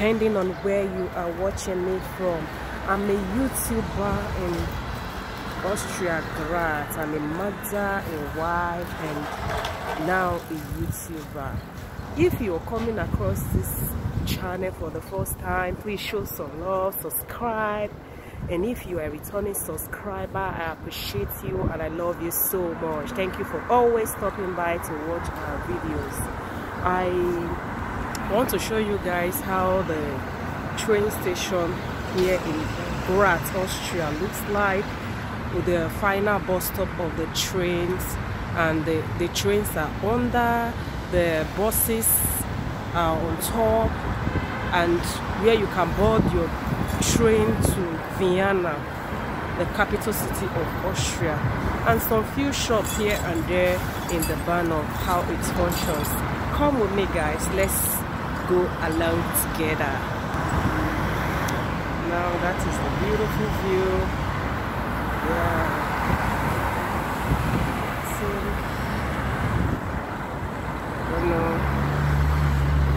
depending on where you are watching me from. I'm a YouTuber in Austria Graz. I'm a mother, a wife, and now a YouTuber. If you're coming across this channel for the first time, please show some love, subscribe, and if you are a returning subscriber i appreciate you and i love you so much thank you for always stopping by to watch our videos i want to show you guys how the train station here in Graz, Austria looks like with the final bus stop of the trains. And the, the trains are under the buses are on top. And where you can board your train to Vienna, the capital city of Austria, and some few shops here and there in the of how it functions. Come with me guys, let's go along together. Now that is the beautiful view. Yeah. So, don't know.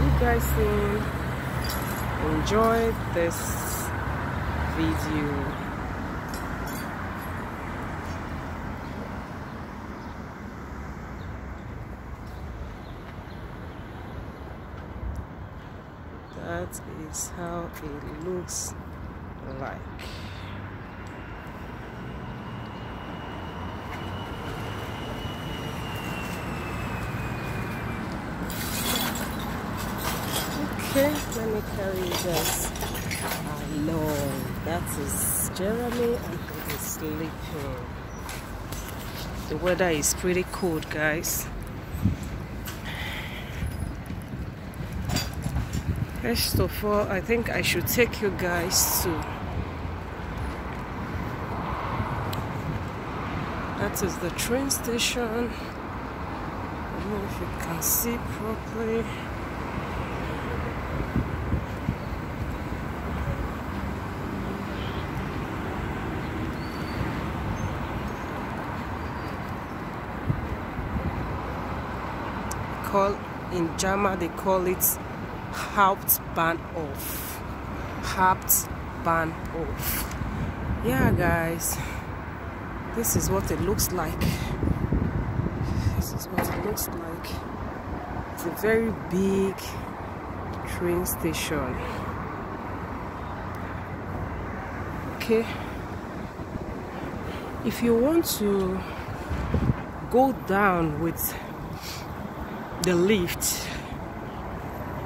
you guys see enjoy this video that is how it looks like Okay, let me carry you guys along. That is Jeremy and he is sleeping. The weather is pretty cold, guys. First of all, I think I should take you guys to that is the train station. I don't know if you can see properly. call in German they call it Hauptbahnhof. Hauptbahnhof. Yeah, guys, this is what it looks like. This is what it looks like. It's a very big train station. Okay, if you want to go down with the lift.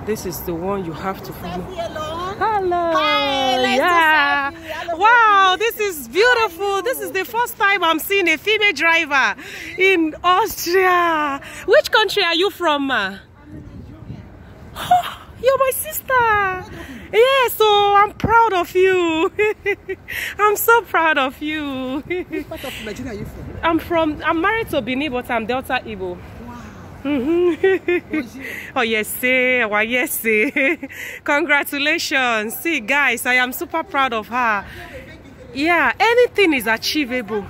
This is the one you have to follow. Hello. Hi, yeah. Hello. Wow, this is beautiful. This is the first time I'm seeing a female driver in Austria. Which country are you from? Oh, you're my sister. Yeah, so I'm proud of you. I'm so proud of you. Which part of Nigeria are you from? I'm from, I'm married to Bini, but I'm Delta Igbo. Mm-hmm. oh yes say oh yes congratulations. See guys i am super proud of her. Yeah anything is achievable.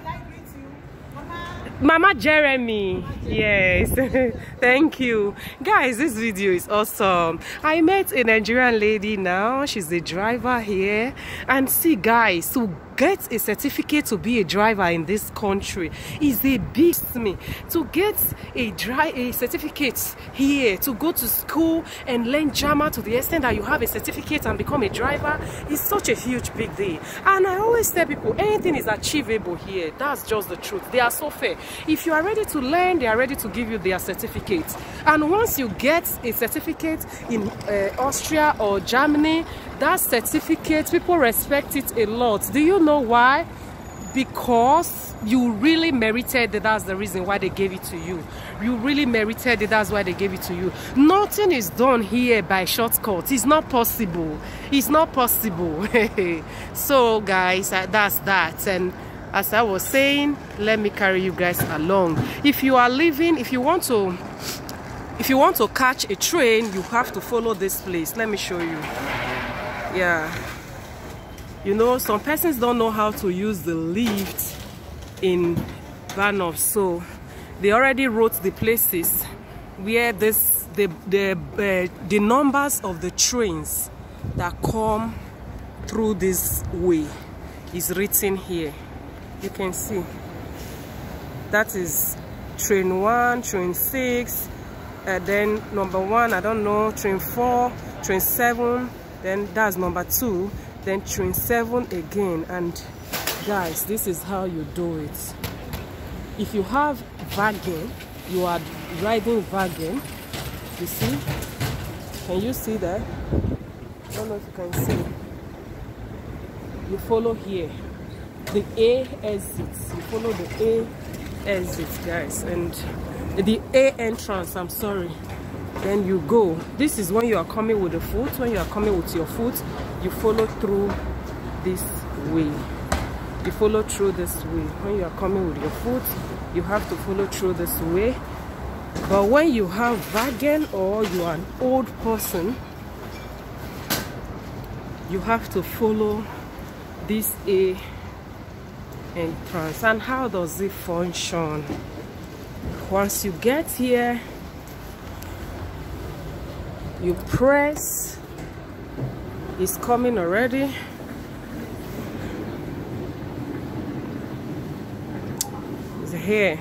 Mama Jeremy, yes, thank you. Guys, this video is awesome. I met a Nigerian lady now, she's a driver here. And see guys, to get a certificate to be a driver in this country is a big me. To get a dry a certificate here, to go to school and learn German to the extent that you have a certificate and become a driver is such a huge big deal. And I always tell people, anything is achievable here. That's just the truth. They are so fair. If you are ready to learn, they are ready to give you their certificate. And once you get a certificate in uh, Austria or Germany, that certificate, people respect it a lot. Do you know why? Because you really merited it. That's the reason why they gave it to you. You really merited it. That's why they gave it to you. Nothing is done here by shortcuts. It's not possible. It's not possible. so, guys, that's that. And as I was saying, let me carry you guys along. If you are leaving, if you want to, if you want to catch a train, you have to follow this place. Let me show you. Yeah. You know, some persons don't know how to use the lift in Bahnhof, so they already wrote the places where this the the uh, the numbers of the trains that come through this way is written here. You can see. That is train one train six and then number one i don't know train four train seven then that's number two. Then train seven again. And guys this is how you do it. If you have wagon you are riding wagon you see? Can you see that? I don't know if you can see. You follow here. The a exits you follow the a exits guys. And the a entrance i'm sorry then you go. This is when you are coming with the foot. When you are coming with your foot you follow through this way. You follow through this way. When you are coming with your foot you have to follow through this way. But when you have wagon or you are an old person you have to follow this a entrance. And how does it function? Once you get here you press. It's coming already. It's here.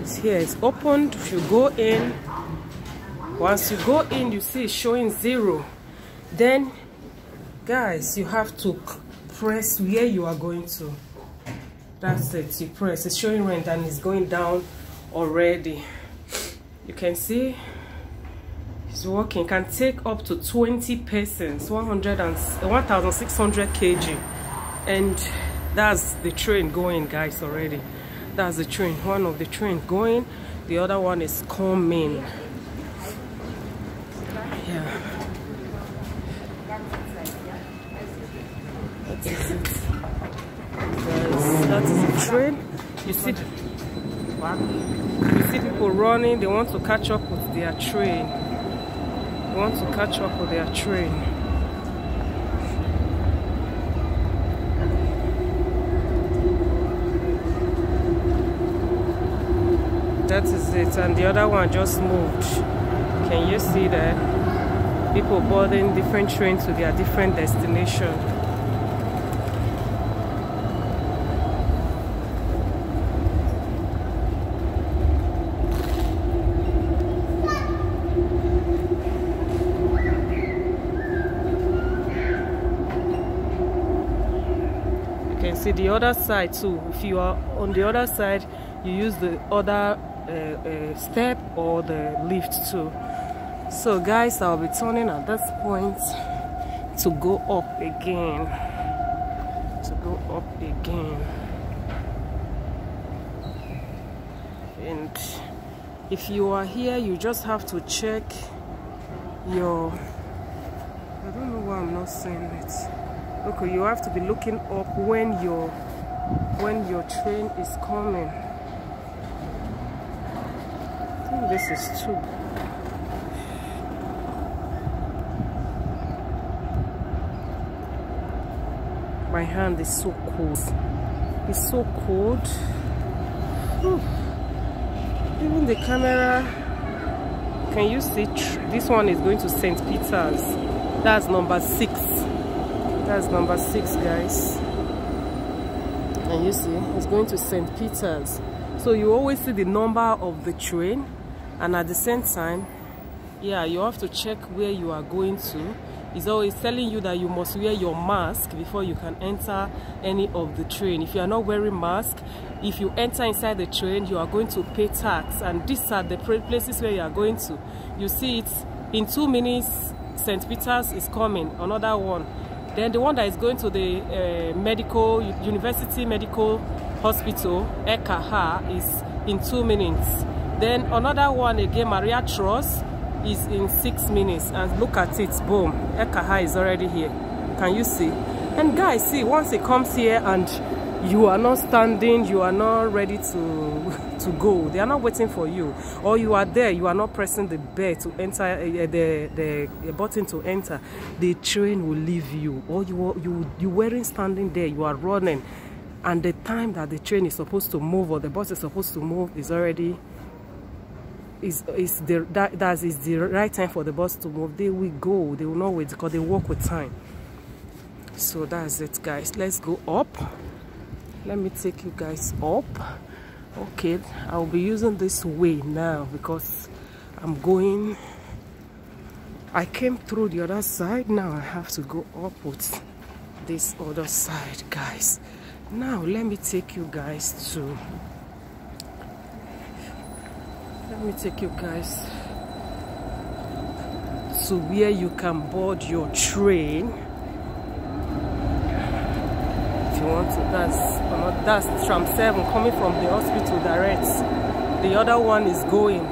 It's here. It's opened. If you go in once you go in you see showing zero. Then guys you have to press where you are going to. That's it. You press. It's showing rent and it's going down already. You can see working can take up to 20 persons 100 and 1600 kg. And that's the train going guys already. That's the train one of the train going the other one is coming. Yeah. That is that is the train. You see you see people running they want to catch up with their train want to catch up with their train. That is it. And the other one just moved. Can you see that people boarding different trains to their different destination the other side too. If you are on the other side you use the other uh, uh, step or the lift too. So guys i'll be turning at this point to go up again. To go up again. And if you are here you just have to check your i don't know why i'm not saying it okay you have to be looking up when your when your train is coming. I think this is two. My hand is so cold. It's so cold. Whew. even the camera can you see this one is going to st peter's. That's number six that's number six guys. And you see it's going to st peter's. So you always see the number of the train and at the same time yeah you have to check where you are going to. It's always telling you that you must wear your mask before you can enter any of the train. If you are not wearing mask if you enter inside the train you are going to pay tax. And these are the places where you are going to. You see it in two minutes st peter's is coming. Another one then the one that is going to the uh, medical university medical hospital ekaha is in two minutes. Then another one again maria trust is in six minutes. And look at it boom ekaha is already here. Can you see? And guys see once it comes here and you are not standing you are not ready to to go. They are not waiting for you. Or you are there you are not pressing the bell to enter uh, the, the button to enter. The train will leave you. Or you are, you you weren't standing there you are running. And the time that the train is supposed to move or the bus is supposed to move is already is is the that that is the right time for the bus to move. They will go. They will not wait because they walk with time. So that's it guys. Let's go up. Let me take you guys up okay i'll be using this way now because i'm going. I came through the other side. Now i have to go up with this other side guys. Now let me take you guys to let me take you guys to where you can board your train if want to that's that's tram 7 coming from the hospital direct. The other one is going.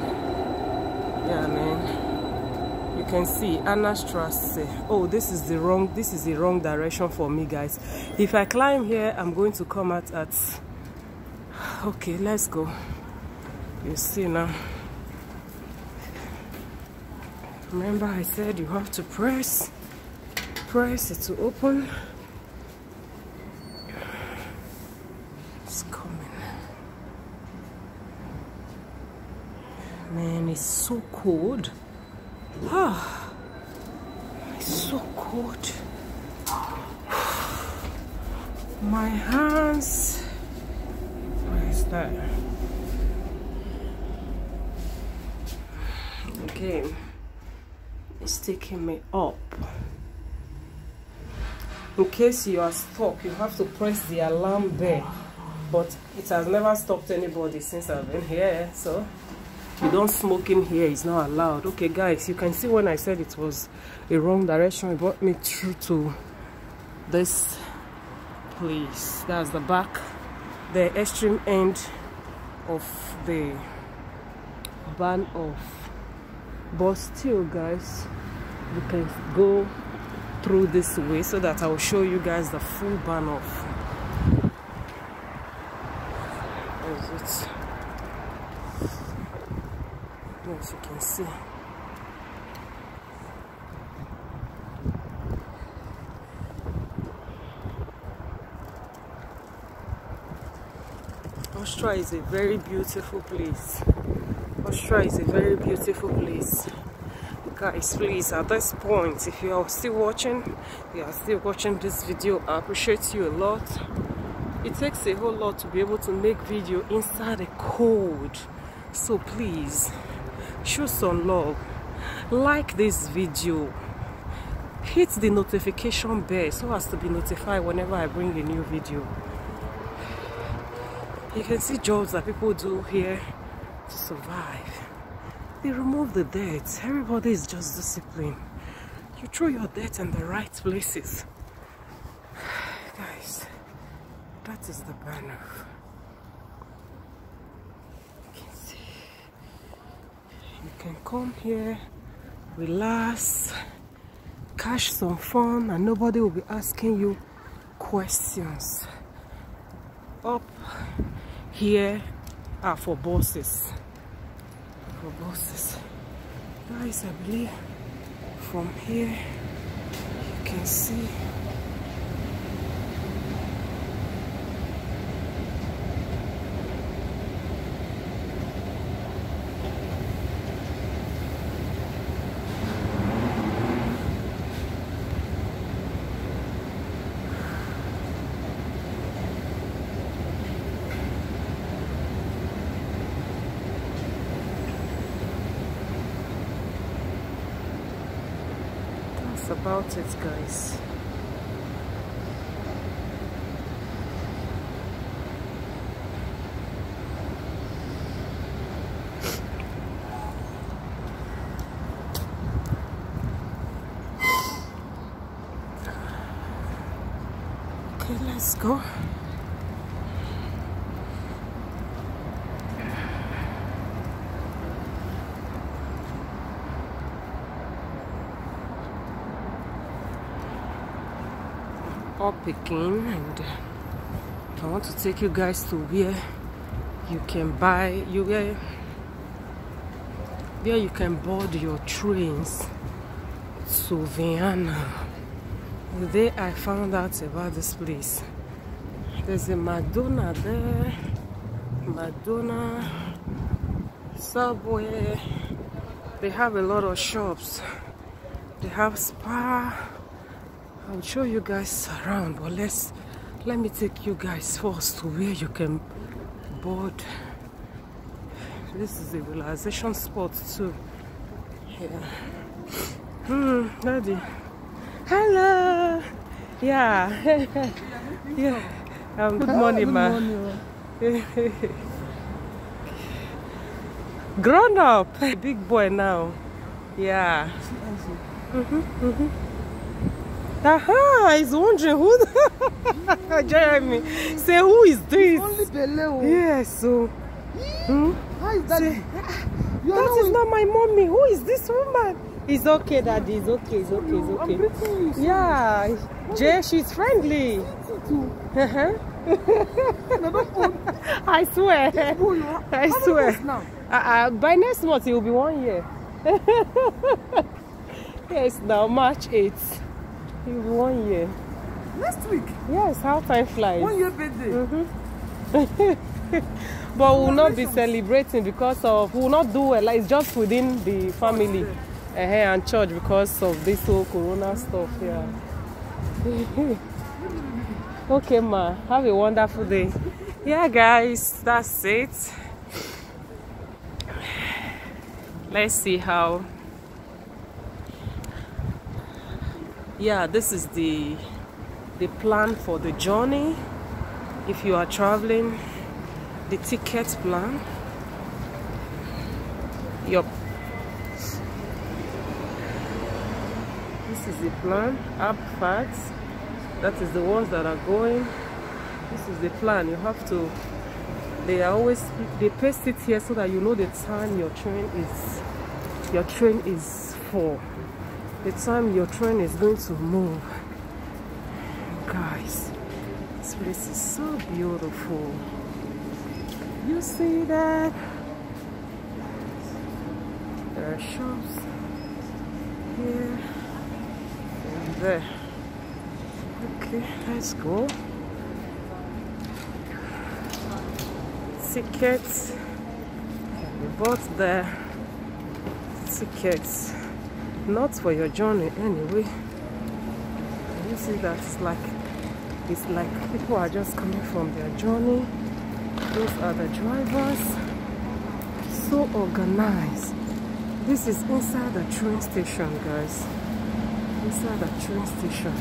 Yeah man. You can see Annenstrasse oh this is the wrong this is the wrong direction for me guys. If I climb here I'm going to come out at okay let's go. You see now. Remember I said you have to press press it to open it's coming it's so cold. Ah it's so cold. My hands. Where is that? Okay. It's taking me up. In case you are stuck you have to press the alarm bell. But it has never stopped anybody since i've been here so you don't smoke in here it's not allowed. Okay guys you can see when i said it was a wrong direction it brought me through to this place. That's the back the extreme end of the Bahnhof but still guys you can go through this way so that I will show you guys the full Bahnhof as it as you can see Austria is a very beautiful place. Austria is a very beautiful place. Guys please at this point if you are still watching you are still watching this video I appreciate you a lot. It takes a whole lot to be able to make video inside a cold so please show some love like this video hit the notification bell so as to be notified whenever I bring a new video you can see jobs that people do here to survive. They remove the dirt. Everybody is just disciplined. You throw your dirt in the right places. Guys, that is the banner. You can see. You can come here, relax, catch some fun, and nobody will be asking you questions. Up here are for bosses for bosses guys i believe from here you can see that's about it guys? Okay let's go up again and I want to take you guys to where you can buy you where where you can board your trains to Vienna. The day I found out about this place, there's a Madonna there. Madonna. Subway. They have a lot of shops. They have Spar. I'll show you guys around, but let's let me take you guys first to where you can board. This is a relaxation spot too. Yeah. Hmm, daddy. Hello. Yeah. yeah. Um, good morning, ma. morning. Grown up. Big boy now. Yeah. Aha, he's wondering who. Jeremy, say who is this? Only Bele. oh. Yes, so. Hmm? How is that? Say, You that is not my mommy. Who is this woman? It's okay, daddy. It's okay. It's okay. It's okay. you. Yeah, Jay, she's friendly. don't own I swear. who you are. I swear. Uh, uh, by next month, it will be one year. yes, now March 8th. One year. Next week. Yes, how time flies. One year birthday. Mm. But we will not be celebrating because of, we will not do it. Like, it's just within the family uh, and church because of this whole corona stuff. Yeah. okay, ma. Have a wonderful day. Yeah, guys, that's it. Let's see how. Yeah, this is the the plan for the journey. If you are traveling, the ticket plan. Yup. This is the plan. up facts. That is the ones that are going. This is the plan. You have to. They are always they paste it here so that you know the time your train is. Your train is for. The time your train is going to move. Guys, this place is so beautiful. You see that? There are shops here and there. Okay, let's go. Tickets. We bought the tickets. Not for your journey anyway. You see that it's like it's like people are just coming from their journey. Those are the drivers. So organized. This is inside the train station, guys. Inside the train station.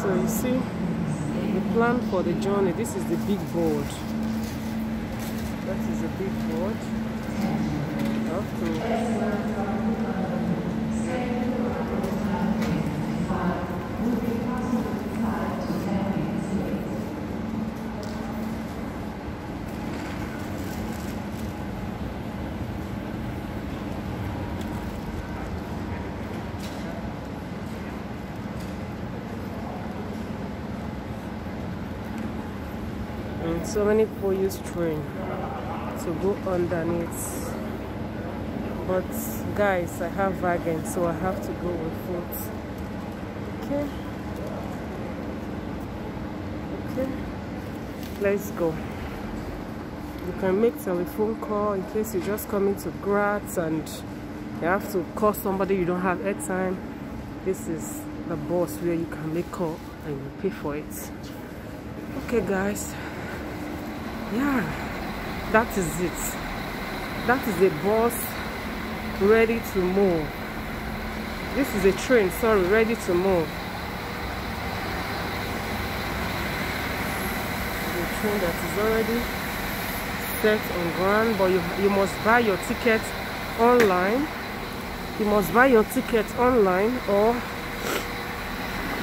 So you see the plan for the journey. This is the big board. That is the big board. You have to And so many people use train to go underneath. But guys, I have wagon, so I have to go with foot. Okay. Okay. Let's go. You can make telephone call in case you're just coming to Graz and you have to call somebody you don't have airtime. This is the bus where you can make call and you pay for it. Okay guys, yeah. That is it. That is a bus ready to move. This is a train sorry ready to move. The train that is already set on ground but you, you must buy your ticket online. You must buy your ticket online or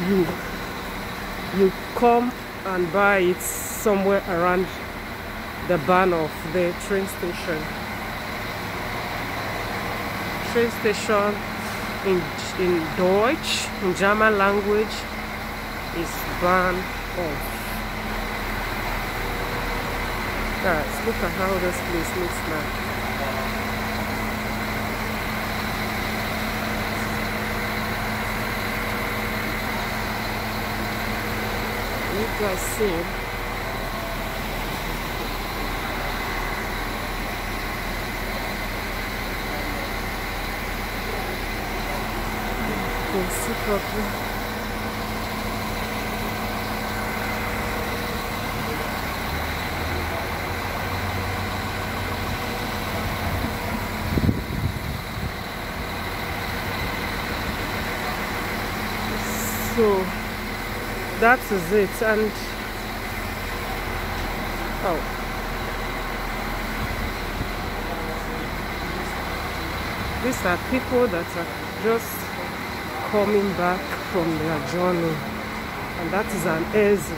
you you come and buy it somewhere around the Bahnhof the train station. train station in in Deutsch, in German language, is Bahnhof. Guys, look at how this place looks like. You guys see? So that is it and oh. These are people that are just coming back from their journey. And that is an exit.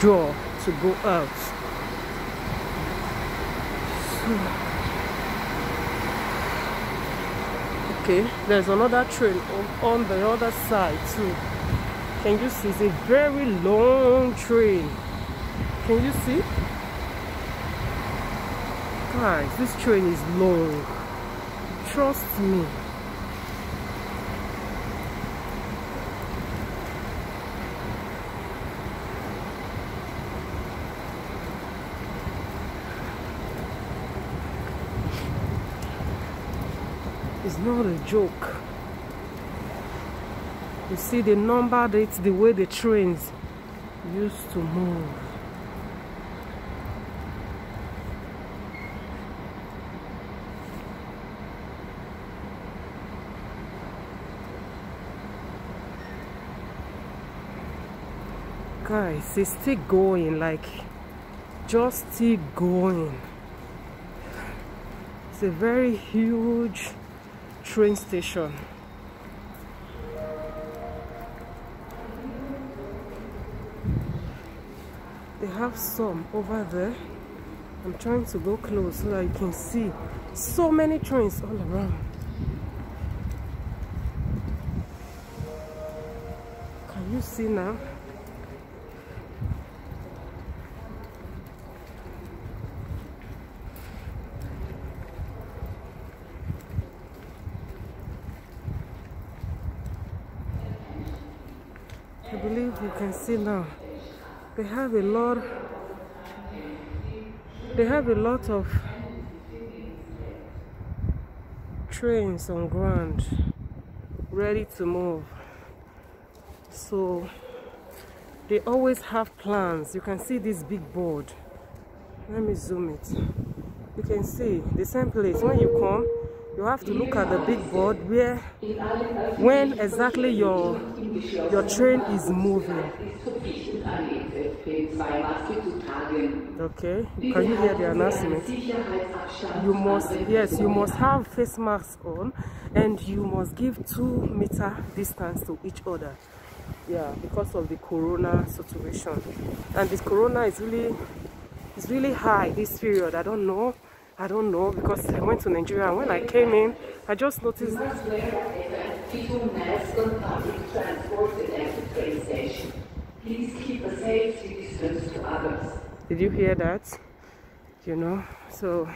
Door to go out. So, okay there's another train on, the other side too. Can you see? It's a very long train. Can you see? Guys this train is long trust me It's not a joke. You see, they numbered it the way the trains used to move. Guys, it's still going, like, just still going. It's a very huge train station. They have some over there. I'm trying to go close so that you can see so many trains all around. Can you see now? I believe you can see now they have a lot they have a lot of trains on ground ready to move. So they always have plans. You can see this big board. Let me zoom it. You can see the same place. When you come you have to look at the big board where when exactly your your train is moving. Okay can you hear the announcement? You must yes you must have face masks on and you must give two meter distance to each other. Yeah because of the corona situation. And this corona is really it's really high this period. I don't know I don't know because I went to Nigeria and when I came in, I just noticed. Please keep a safe distance to others. Did you hear that? You know, so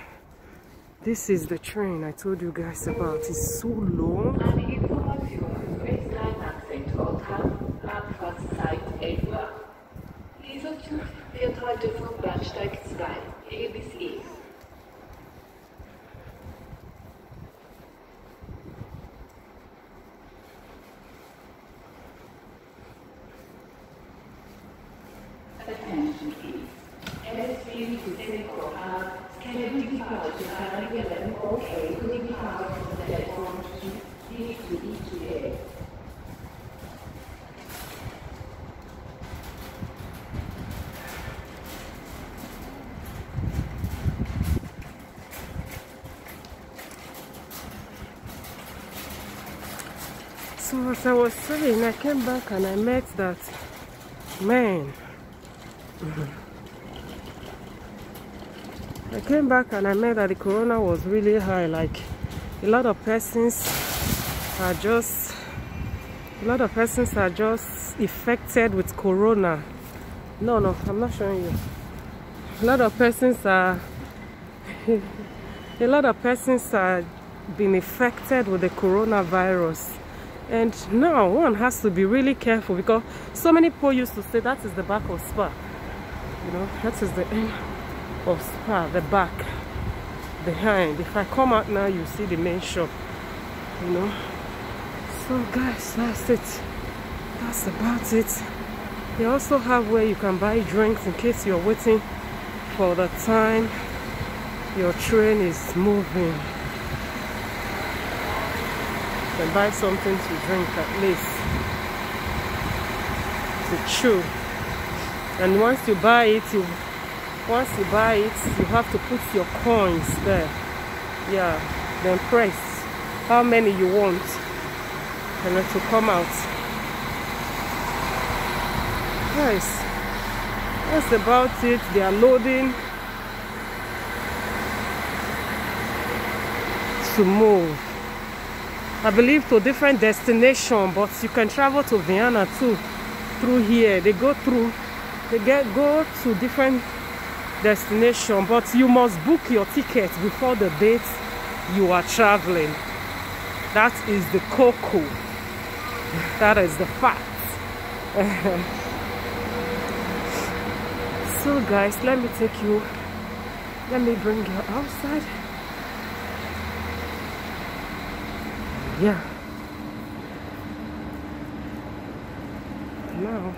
this is the train I told you guys about. It's so long. Dieser Zug fährt heute vom Bahnsteig 2 So as I was saying, I came back and I met that man. I came back and I met that the corona was really high. Like a lot of persons are just a lot of persons are just affected with corona. No, no, I'm not showing you. A lot of persons are a lot of persons are being affected with the coronavirus and now one has to be really careful because so many people used to say that is the back of Spar you know that is the end of Spar the back behind if i come out now you see the main shop you know so guys that's it. That's about it. They also have where you can buy drinks in case you're waiting for the time your train is moving. You can buy something to drink at least. To chew and once you buy it you once you buy it you have to put your coins there. Yeah then press how many you want and it will come out. Guys that's about it. They are loading. To move. I believe to a different destination but you can travel to Vienna too through here. They go through they get go to different destination but you must book your ticket before the date you are traveling. That is the cocoa that is the fact. So guys let me take you let me bring you outside. Yeah. Now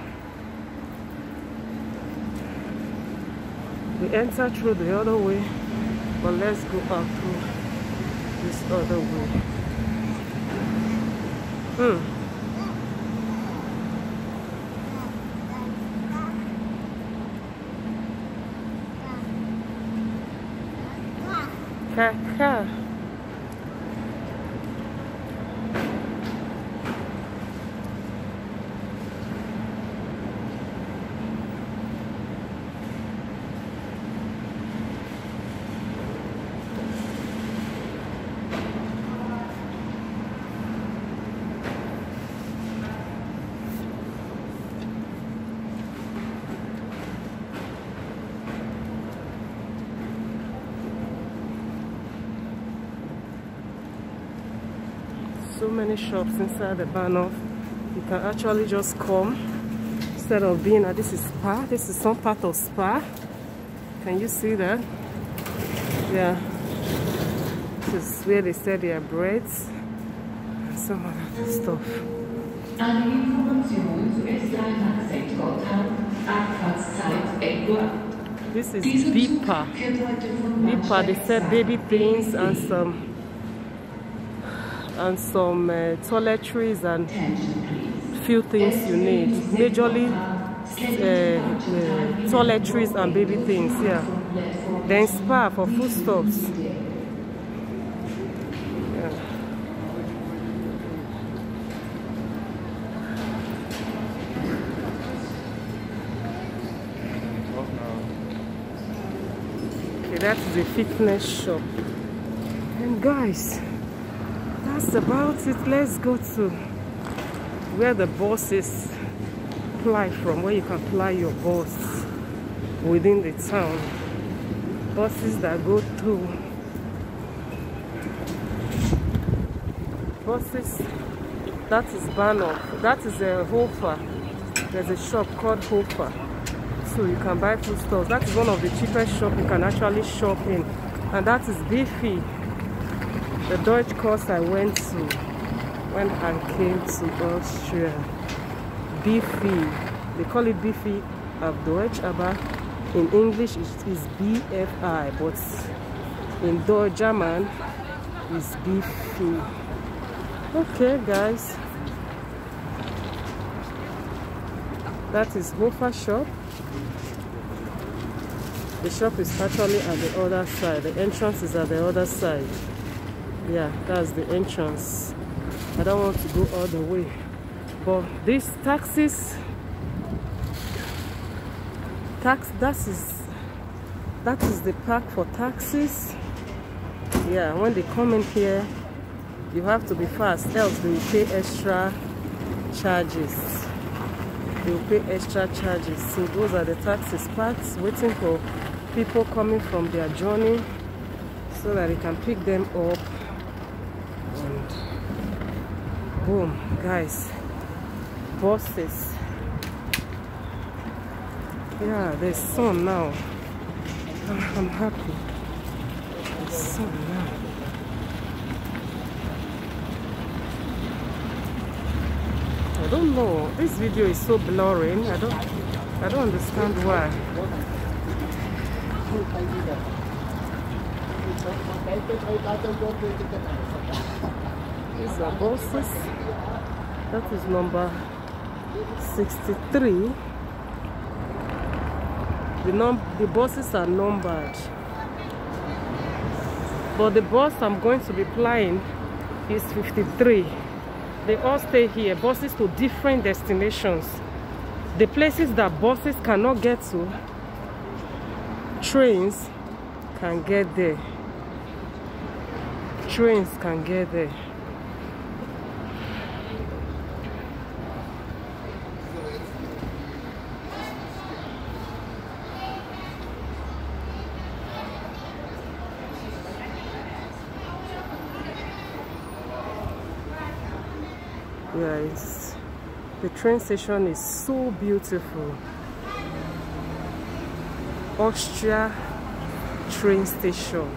we enter through the other way but let's go out through this other way. Hmm Naga. So many shops inside the Bahnhof. You can actually just come instead of being at this is Spar. This is some part of Spar. Can you see that? Yeah. This is where they sell their breads and some other stuff. Eine Information zu S3-Sektortag, Abfahrtszeit 11 Uhr. This is Bipa. fährt heute von Bipa, they sell baby things and some and some uh, toiletries and few things you need. Majorly uh, uh, toiletries and baby things, yeah. Then Spar for foodstuffs. Okay, that's the fitness shop. And guys, that's about it. Let's go to where the buses fly from, where you can fly your bus within the town. Buses that go through. Buses, that is Bahnhof. That is uh, a Hofer. There's a shop called Hofer. So you can buy food stores. That is one of the cheapest shop you can actually shop in. And that is BFI the Deutsch course I went to when I came to Austria. BFI. They call it BFI of Deutsch, aber in English it is BFI, but in Deutsch German is BFI. Okay, guys. That is Hofer shop. The shop is actually at the other side. The entrance is at the other side yeah that's the entrance. I don't want to go all the way. But these taxis tax that is that is the park for taxis. Yeah when they come in here you have to be fast else they will pay extra charges. They will pay extra charges. So those are the taxi spots waiting for people coming from their journey so that they can pick them up and boom guys buses yeah there's sun now ah, i'm happy there's sun now I don't know. This video is so blurring. I don't I don't understand why. These are buses. That is number 63. The num the buses are numbered. But the bus I'm going to be flying is 53 they all stay here buses to different destinations the places that buses cannot get to trains can get there trains can get there Guys, the train station is so beautiful. Austria train station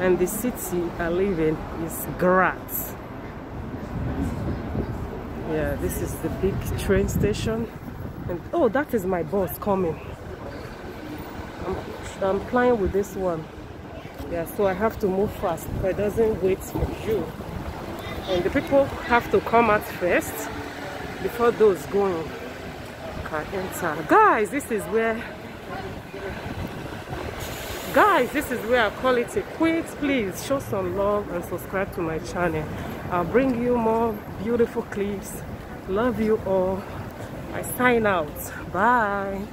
and the city i live in is graz. Yeah this is the big train station. And oh that is my bus coming. I'm, I'm flying with this one. Yeah so i have to move fast. But it doesn't wait for you and the people have to come out first before those going can enter. Guys this is where guys this is where i call it a quit. Please show some love and subscribe to my channel. I'll bring you more beautiful clips. Love you all. I sign out. Bye